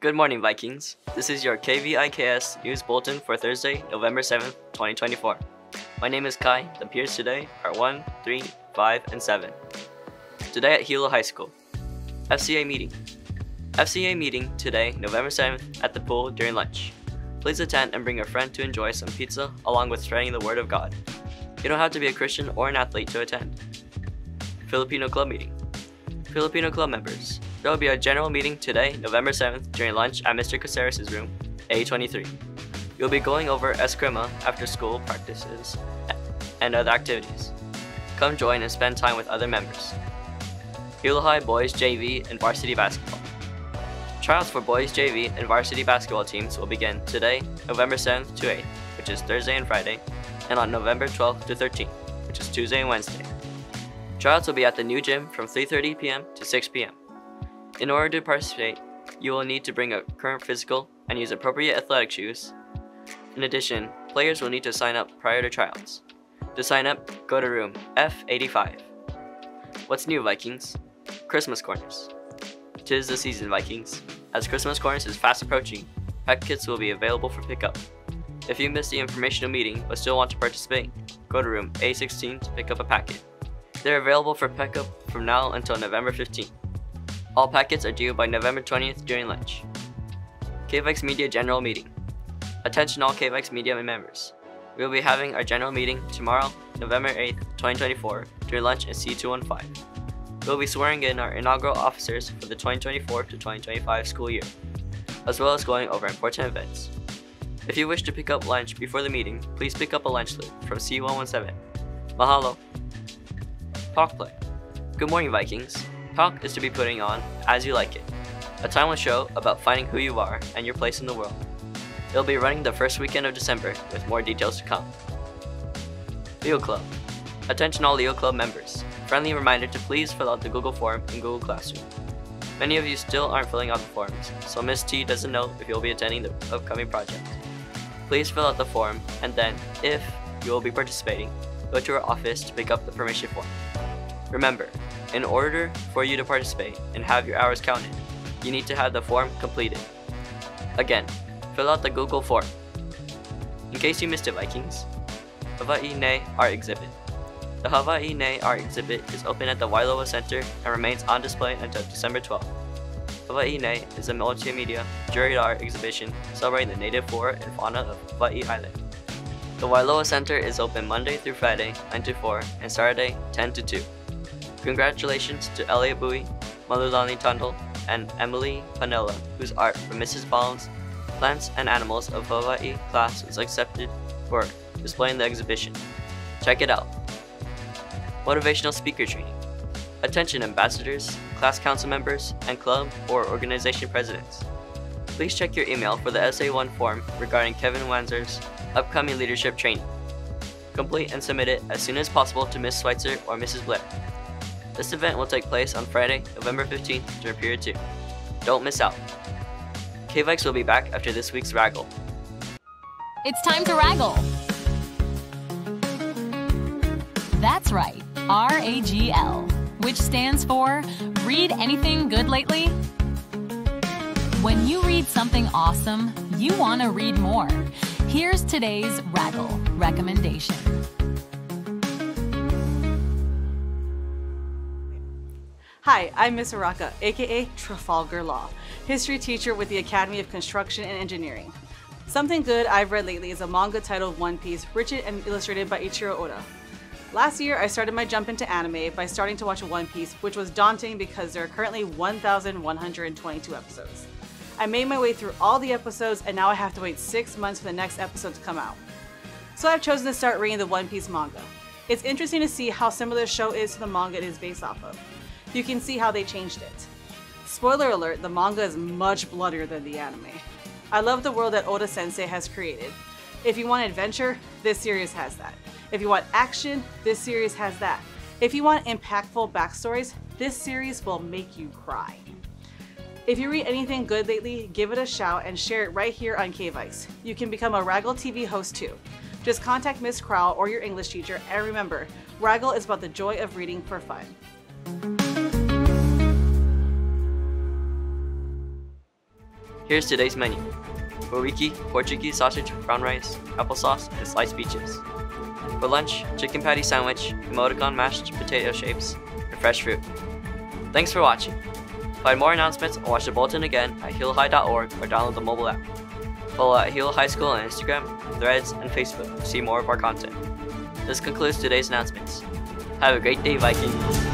Good morning, Vikings. This is your KVIKS News Bulletin for Thursday, November 7th, 2024. My name is Kai. The peers today are 1, 3, 5, and 7. Today at Hilo High School. FCA meeting. FCA meeting today, November 7th, at the pool during lunch. Please attend and bring a friend to enjoy some pizza along with spreading the word of God. You don't have to be a Christian or an athlete to attend. Filipino Club meeting. Filipino Club members. There will be a general meeting today, November 7th, during lunch at Mr. Caceres' room, A23. You'll be going over Eskrima after school practices and other activities. Come join and spend time with other members. Hilo High Boys JV and Varsity Basketball. Trials for boys JV and varsity basketball teams will begin today, November 7th to 8th, which is Thursday and Friday, and on November 12th to 13th, which is Tuesday and Wednesday. Trials will be at the new gym from 3.30 p.m. to 6 p.m. In order to participate, you will need to bring a current physical and use appropriate athletic shoes. In addition, players will need to sign up prior to tryouts. To sign up, go to room F85. What's new, Vikings? Christmas Corners. Tis the season, Vikings. As Christmas Corners is fast approaching, pack kits will be available for pickup. If you missed the informational meeting but still want to participate, go to room A16 to pick up a packet. They're available for pickup from now until November 15th. All packets are due by November 20th during lunch. KVIKS Media General Meeting. Attention all KVIKS Media members. We will be having our general meeting tomorrow, November 8th, 2024, during lunch at C215. We will be swearing in our inaugural officers for the 2024 to 2025 school year, as well as going over important events. If you wish to pick up lunch before the meeting, please pick up a lunch loop from C117. Mahalo. Talk Play. Good morning, Vikings. Talk is to be putting on as you like it, a timeless show about finding who you are and your place in the world. It'll be running the first weekend of December with more details to come. Leo Club. Attention all Leo Club members. Friendly reminder to please fill out the Google form in Google Classroom. Many of you still aren't filling out the forms, so Miss T doesn't know if you'll be attending the upcoming project. Please fill out the form, and then, if you will be participating, go to our office to pick up the permission form. Remember, in order for you to participate and have your hours counted, you need to have the form completed. Again, fill out the Google form. In case you missed it, Vikings, Hawaii Nei Art Exhibit. The Hawaii Nei Art Exhibit is open at the Wailoa Center and remains on display until December 12th. Hawaii Nei is a multimedia juried art exhibition celebrating the native flora and fauna of Hawaii Island. The Wailoa Center is open Monday through Friday 9 to 4 and Saturday 10 to 2. Congratulations to Elliot Bowie, Malulani Tundle, and Emily Panella, whose art from Mrs. Baum's Plants and Animals of Hawaii class was accepted for displaying the exhibition. Check it out. Motivational Speaker Training. Attention ambassadors, class council members, and club or organization presidents. Please check your email for the SA1 form regarding Kevin Wanzer's upcoming leadership training. Complete and submit it as soon as possible to Ms. Schweitzer or Mrs. Blair. This event will take place on Friday, November 15th during Period 2. Don't miss out. KVIKS will be back after this week's Raggle. It's time to Raggle. That's right, R A G L, which stands for Read Anything Good Lately? When you read something awesome, you want to read more. Here's today's Raggle recommendation. Hi, I'm Miss Araka, aka Trafalgar Law, history teacher with the Academy of Construction and Engineering. Something good I've read lately is a manga titled One Piece, written and illustrated by Eiichiro Oda. Last year, I started my jump into anime by starting to watch One Piece, which was daunting because there are currently 1,122 episodes. I made my way through all the episodes, and now I have to wait six months for the next episode to come out. So I've chosen to start reading the One Piece manga. It's interesting to see how similar the show is to the manga it is based off of you can see how they changed it. Spoiler alert, the manga is much bloodier than the anime. I love the world that Oda sensei has created. If you want adventure, this series has that. If you want action, this series has that. If you want impactful backstories, this series will make you cry. If you read anything good lately, give it a shout and share it right here on KVIKS. You can become a Raggle TV host too. Just contact Miss Crowell or your English teacher and remember, Raggle is about the joy of reading for fun. Here's today's menu. Burriki, Portuguese sausage, brown rice, applesauce, and sliced peaches. For lunch, chicken patty sandwich, emoticon mashed potato shapes, and fresh fruit. Thanks for watching. Find more announcements or watch the bulletin again at hilohigh.org or download the mobile app. Follow at Hilo High School on Instagram, Threads, and Facebook to see more of our content. This concludes today's announcements. Have a great day, Vikings!